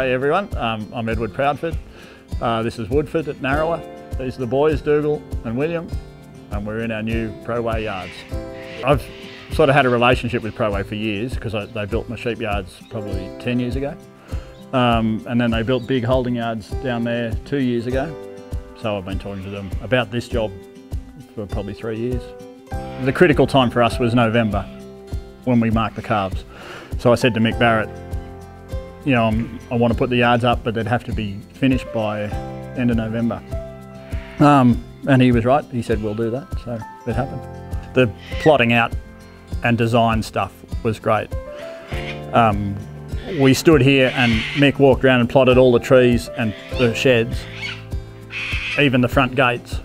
Hey everyone, um, I'm Edward Proudford. Uh, this is Woodford at Narrawa. These are the boys, Dougal and William, and we're in our new Proway yards. I've sort of had a relationship with Proway for years because they built my sheep yards probably 10 years ago. Um, and then they built big holding yards down there two years ago. So I've been talking to them about this job for probably three years. The critical time for us was November when we marked the calves. So I said to Mick Barrett, you know, I'm, i want to put the yards up, but they'd have to be finished by end of November. Um, and he was right. He said, we'll do that. So it happened. The plotting out and design stuff was great. Um, we stood here and Mick walked around and plotted all the trees and the sheds, even the front gates,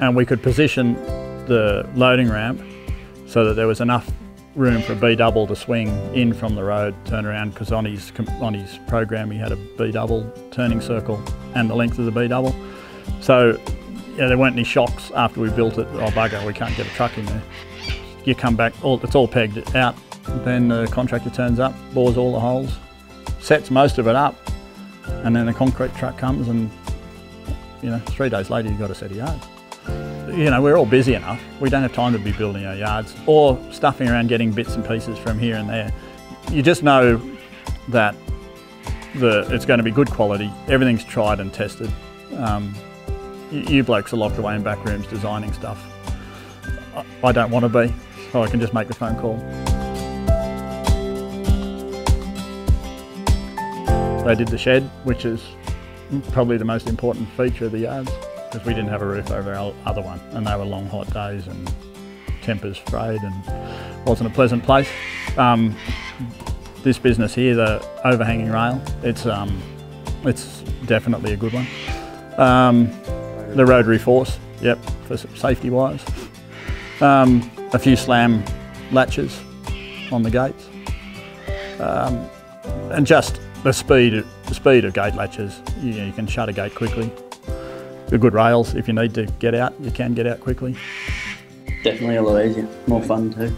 and we could position the loading ramp so that there was enough room for a B double to swing in from the road, turn around, because on his, on his program he had a B double turning circle and the length of the B double. So yeah, there weren't any shocks after we built it. Oh bugger, we can't get a truck in there. You come back, all, it's all pegged out. Then the contractor turns up, bores all the holes, sets most of it up, and then a concrete truck comes and you know, three days later you've got a set of yards you know, we're all busy enough. We don't have time to be building our yards or stuffing around getting bits and pieces from here and there. You just know that the, it's going to be good quality. Everything's tried and tested. Um, you, you, blokes are locked away in back rooms designing stuff. I, I don't want to be, so I can just make the phone call. They did the shed, which is probably the most important feature of the yards because we didn't have a roof over our other one and they were long hot days and tempers frayed and wasn't a pleasant place. Um, this business here, the overhanging rail, it's, um, it's definitely a good one. Um, the rotary force, yep, for safety wise. Um, a few slam latches on the gates. Um, and just the speed, the speed of gate latches, you, you can shut a gate quickly the good rails. If you need to get out, you can get out quickly. Definitely a lot easier, more fun too.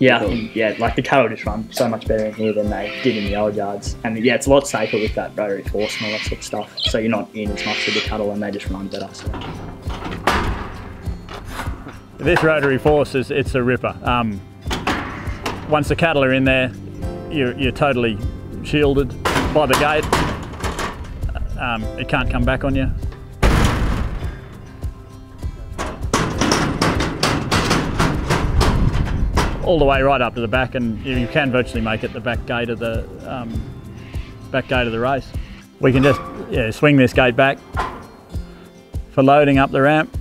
Yeah, I think, yeah, like the cattle just run so much better in here than they did in the old yards. And yeah, it's a lot safer with that rotary force and all that sort of stuff. So you're not in as much with the cattle and they just run better. So. This rotary force is it's a ripper. Um, once the cattle are in there, you're, you're totally shielded by the gate. Um, it can't come back on you. All the way right up to the back and you can virtually make it the back gate of the um, back gate of the race. We can just yeah, swing this gate back for loading up the ramp.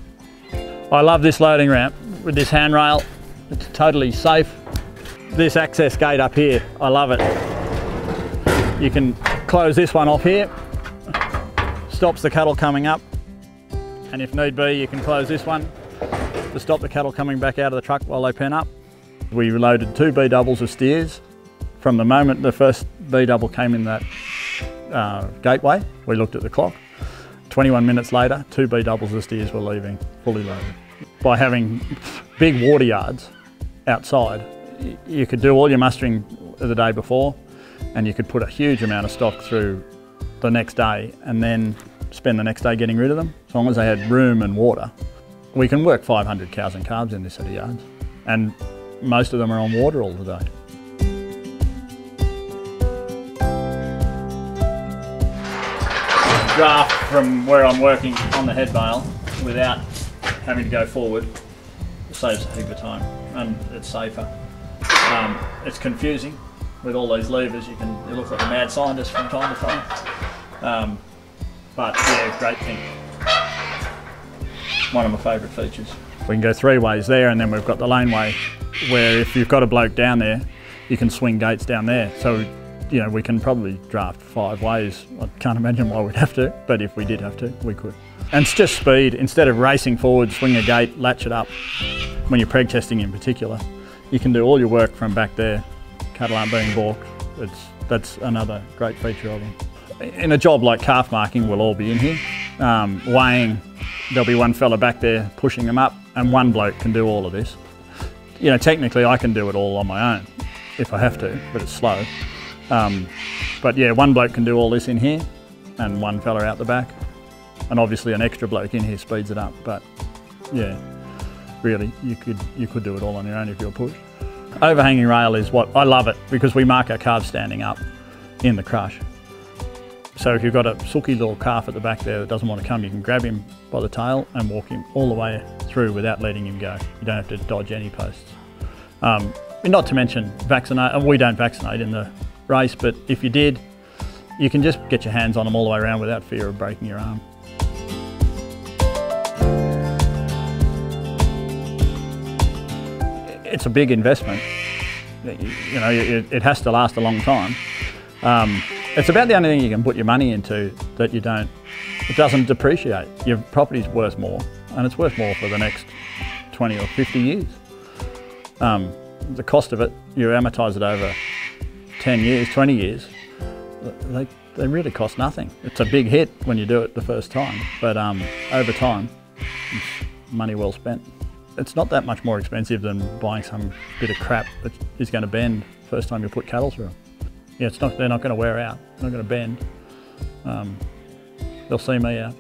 I love this loading ramp with this handrail. It's totally safe. This access gate up here, I love it. You can close this one off here, stops the cattle coming up. And if need be, you can close this one to stop the cattle coming back out of the truck while they pen up. We loaded two B doubles of steers. From the moment the first B double came in that uh, gateway, we looked at the clock. 21 minutes later, two B doubles of steers were leaving, fully loaded. By having big water yards outside, you could do all your mustering the day before and you could put a huge amount of stock through the next day and then spend the next day getting rid of them, as long as they had room and water. We can work 500 cows and calves in this set of yards. And most of them are on water all the day. Draft from where I'm working on the head bail without having to go forward saves a heap of time and it's safer. Um, it's confusing with all these levers. You can you look like a mad scientist from time to time. Um, but yeah, great thing. One of my favourite features. We can go three ways there and then we've got the laneway where if you've got a bloke down there, you can swing gates down there. So, you know, we can probably draft five ways. I can't imagine why we'd have to, but if we did have to, we could. And it's just speed. Instead of racing forward, swing a gate, latch it up, when you're preg testing in particular, you can do all your work from back there. Cattle aren't being balked. It's, that's another great feature of them. In a job like calf marking, we'll all be in here. Um, weighing, there'll be one fella back there pushing them up, and one bloke can do all of this you know, technically I can do it all on my own if I have to, but it's slow. Um, But yeah, one bloke can do all this in here and one fella out the back. And obviously an extra bloke in here speeds it up. But yeah, really, you could, you could do it all on your own if you were pushed. Overhanging rail is what, I love it because we mark our calves standing up in the crush. So if you've got a sulky little calf at the back there that doesn't want to come, you can grab him by the tail and walk him all the way through without letting him go. You don't have to dodge any posts. Um, not to mention vaccinate, we don't vaccinate in the race, but if you did, you can just get your hands on them all the way around without fear of breaking your arm. It's a big investment. You know, it, it has to last a long time. Um, it's about the only thing you can put your money into that you don't, it doesn't depreciate. Your property's worth more, and it's worth more for the next 20 or 50 years. Um, the cost of it, you amortise it over 10 years, 20 years, they, they really cost nothing. It's a big hit when you do it the first time, but um, over time, money well spent. It's not that much more expensive than buying some bit of crap that is going to bend first time you put cattle through. Yeah, it's not, they're not going to wear out, not going to bend. Um, they'll see me out.